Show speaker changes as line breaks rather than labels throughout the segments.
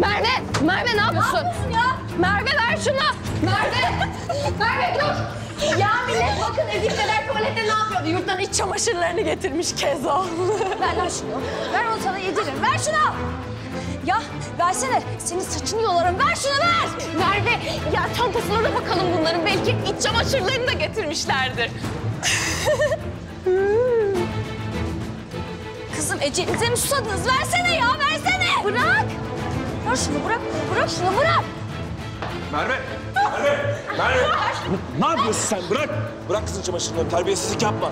Merve, Merve ne yapıyorsun?
Ne yapıyorsun ya?
Merve ver şunu. Merve, Merve dur.
Ya millet bakın Edip'teler tuvalette ne yapıyordu? Yurttan iç çamaşırlarını getirmiş Kezo. ver lan şunu. Ver onu sana yediririm. Ver şunu. Ya versene. Senin saçını yolarım. Ver şunu ver.
Merve, ya çantasına da bakalım bunların. Belki iç çamaşırlarını da getirmişlerdir.
Kızım Ece'nize mi susadınız? Versene ya versene. Bırak. Şunu bırak. Bırak şunu bırak.
Merve! Merve! Merve! Ne yapıyorsun sen? Bırak! Bırak kızın çamaşırlarını. Terbiyesizlik yapma.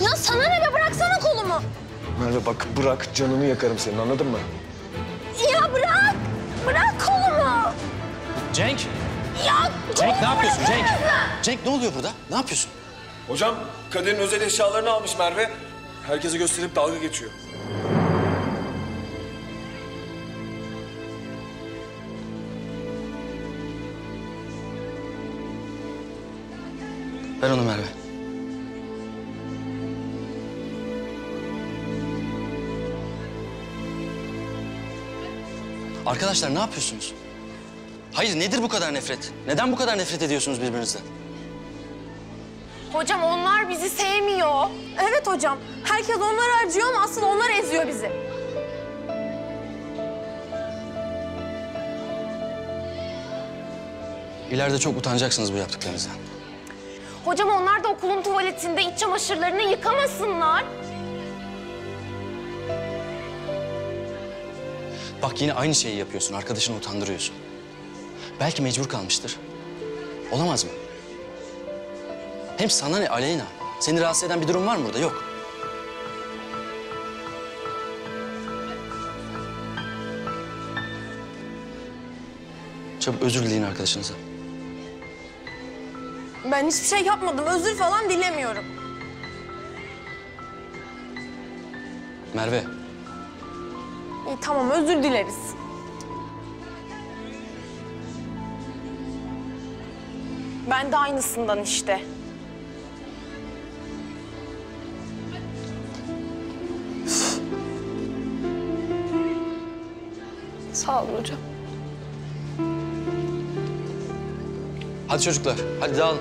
Ya sana ne be bıraksana kolumu.
Merve bak bırak canını yakarım senin anladın mı?
Ya bırak. Bırak kolumu.
Cenk!
Ya
Cenk ne yapıyorsun Cenk? Cenk ne oluyor burada? Ne yapıyorsun?
Hocam Kadir'in özel eşyalarını almış Merve. Herkese gösterip dalga geçiyor.
Ver onu Merve. Arkadaşlar ne yapıyorsunuz? Hayır nedir bu kadar nefret? Neden bu kadar nefret ediyorsunuz birbirinizden?
Hocam onlar bizi sevmiyor.
Evet hocam. Herkes onları harcıyor ama asıl onlar eziyor bizi.
İleride çok utanacaksınız bu yaptıklarınızdan.
Hocam onlar da okulun tuvaletinde iç çamaşırlarını yıkamasınlar.
Bak yine aynı şeyi yapıyorsun. Arkadaşını utandırıyorsun. Belki mecbur kalmıştır. Olamaz mı? Hem sana ne Aleyna? Seni rahatsız eden bir durum var mı burada? Yok. Çabuk özür dileyin arkadaşınıza.
Ben hiçbir şey yapmadım. Özür falan dilemiyorum.
Merve,
İyi tamam özür dileriz.
Ben de aynısından işte. Sağ olun hocam.
Hadi çocuklar. Hadi dağılın.